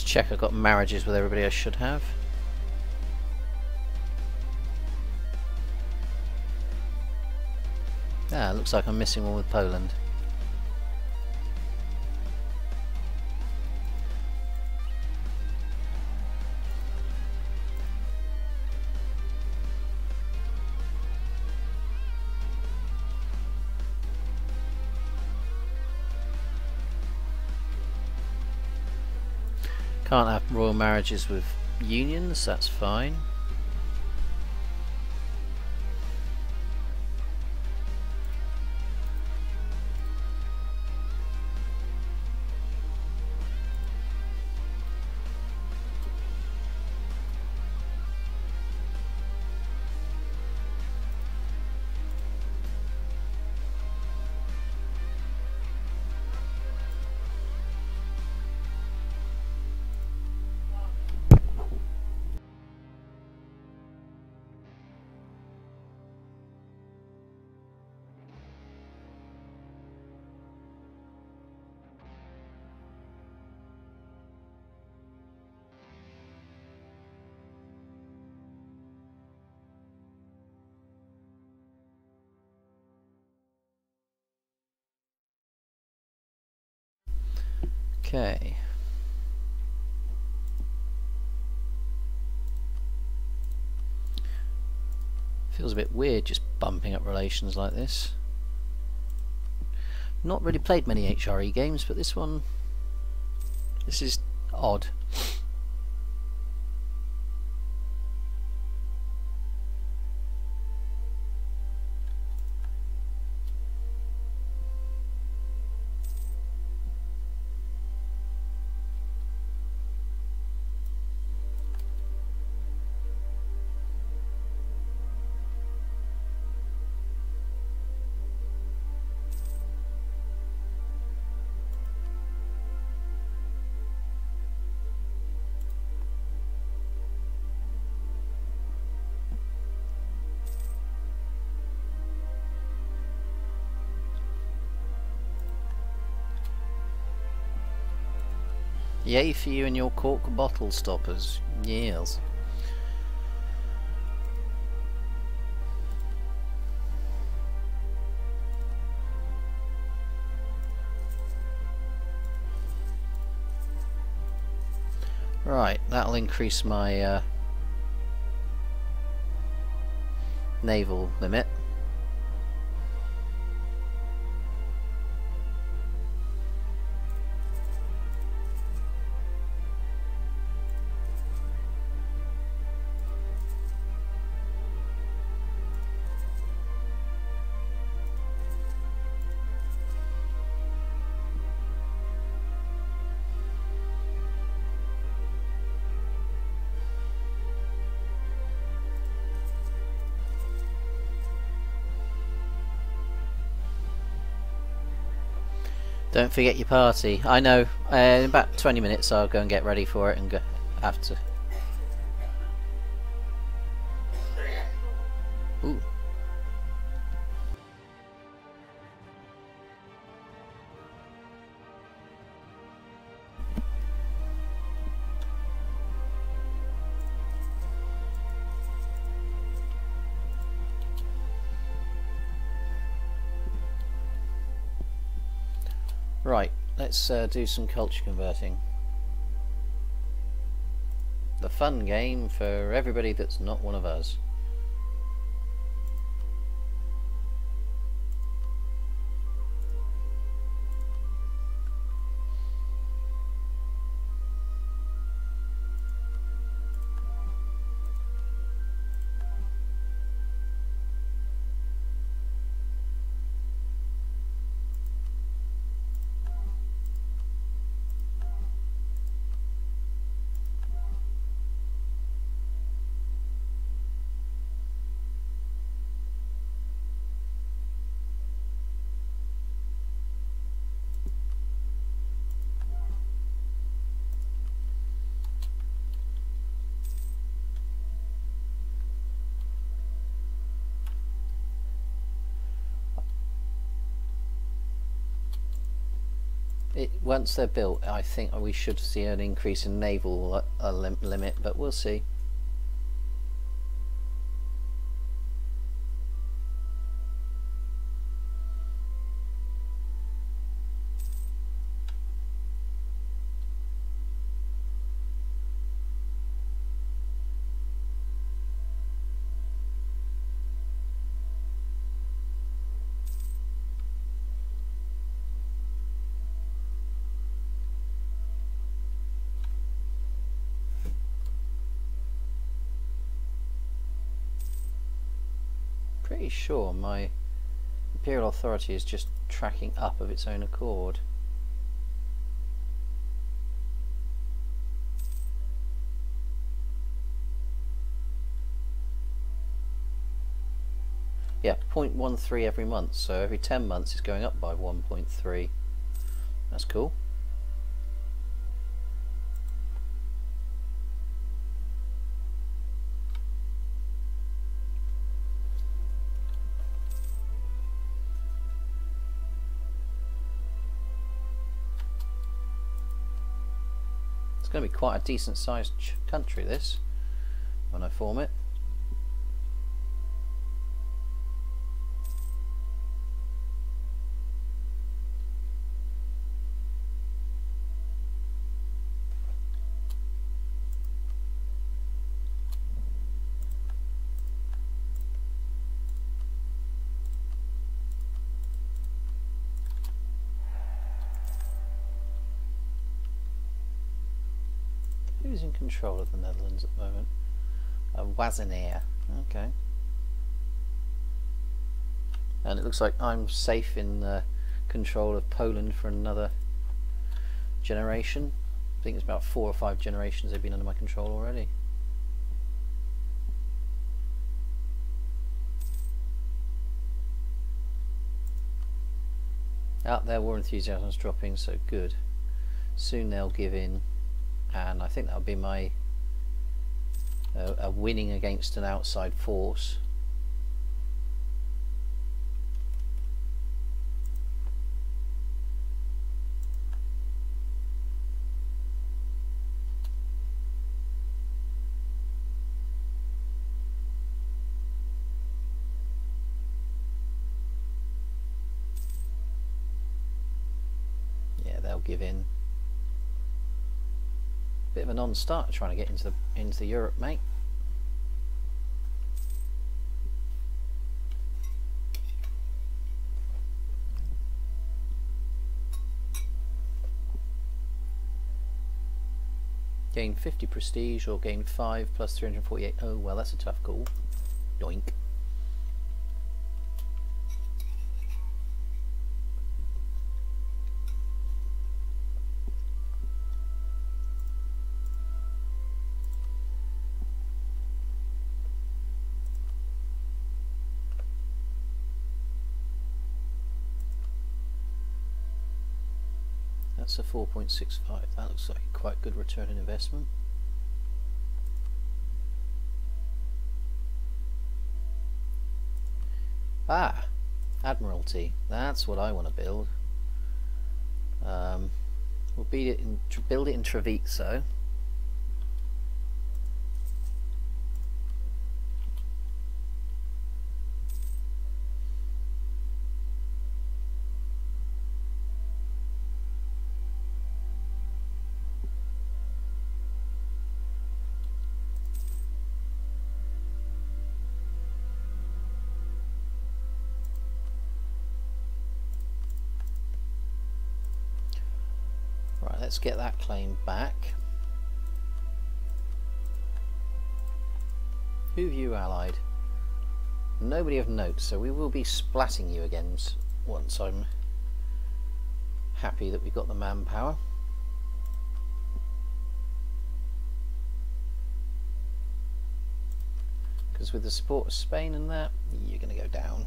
Let's check I've got marriages with everybody I should have. Ah, looks like I'm missing one with Poland. Can't have royal marriages with unions, that's fine. Okay. Feels a bit weird just bumping up relations like this. Not really played many HRE games, but this one, this is odd. Yay for you and your cork bottle stoppers. Yes. Right, that'll increase my uh, naval limit. Don't forget your party. I know. Uh, in about 20 minutes I'll go and get ready for it and go to. Ooh. Let's uh, do some culture converting. The fun game for everybody that's not one of us. It, once they're built, I think we should see an increase in naval uh, lim limit, but we'll see. Pretty sure my Imperial Authority is just tracking up of its own accord. Yeah, 0.13 every month, so every 10 months it's going up by 1.3. That's cool. Quite a decent sized country this when I form it. Who's in control of the Netherlands at the moment? Uh, Wazinair. Okay. And it looks like I'm safe in uh, control of Poland for another generation. I think it's about four or five generations they've been under my control already. Out there, war enthusiasm is dropping, so good. Soon they'll give in and I think that'll be my uh, a winning against an outside force yeah they'll give in Bit of a non-starter trying to get into the into the Europe, mate. Gain 50 prestige or gain 5 plus 348. Oh, well, that's a tough call. Doink. That's a 4.65. That looks like quite good return on investment. Ah, Admiralty. That's what I want to build. Um, we'll build it in, build it in Treviso. Let's get that claim back. Who have you allied? Nobody of note, so we will be splatting you again once I'm happy that we've got the manpower. Because with the support of Spain and that, you're going to go down.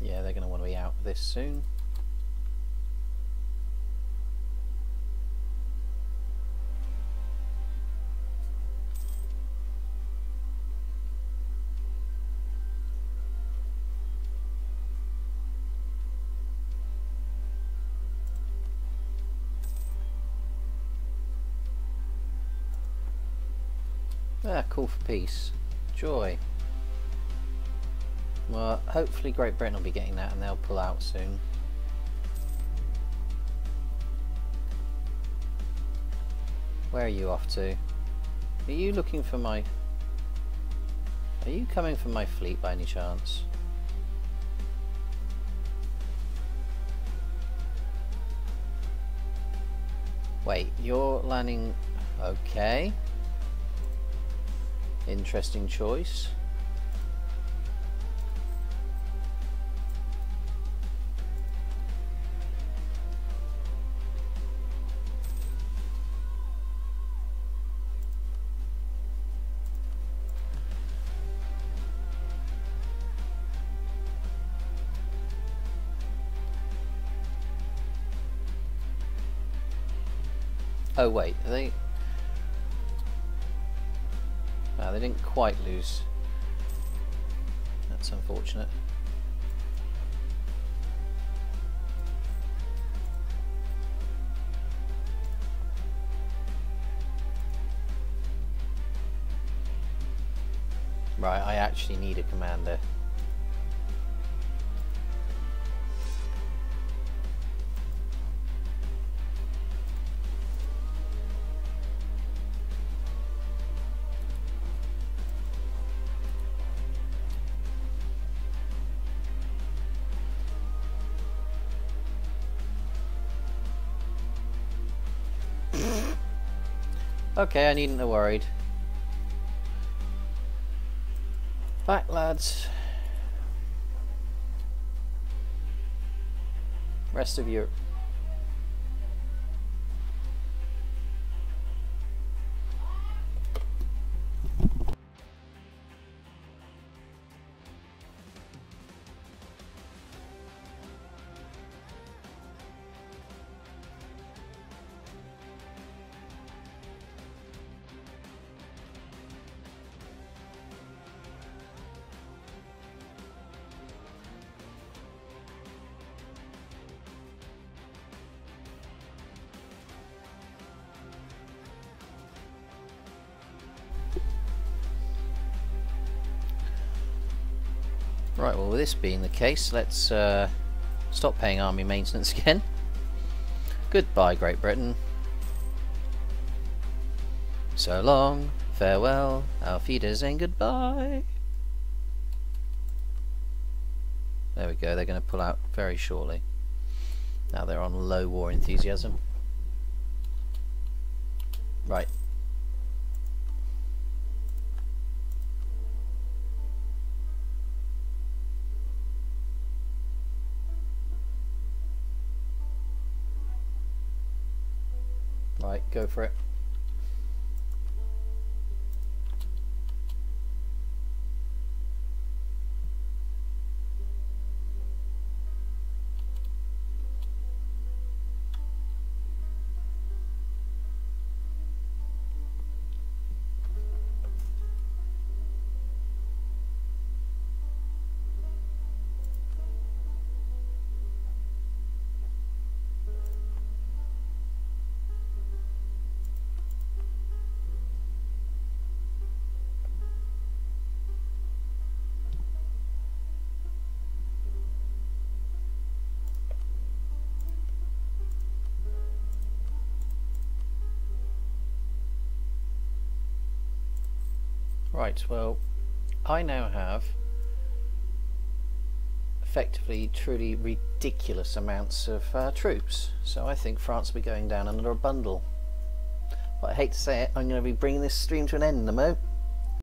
They're going to want to be out this soon. Ah, call for peace. Joy. Well, hopefully Great Britain will be getting that and they'll pull out soon. Where are you off to? Are you looking for my... Are you coming for my fleet by any chance? Wait, you're landing... Okay. Interesting choice. Oh wait, are they no, they didn't quite lose. That's unfortunate. Right, I actually need a commander. Okay, I needn't have worried. Back, lads. Rest of Europe. Right, well with this being the case, let's uh, stop paying army maintenance again. Goodbye Great Britain. So long, farewell, our feeders and goodbye. There we go, they're going to pull out very shortly. Now they're on low war enthusiasm. Right, go for it. Right, well, I now have effectively truly ridiculous amounts of uh, troops. So I think France will be going down under a bundle. But I hate to say it, I'm going to be bringing this stream to an end in a moment.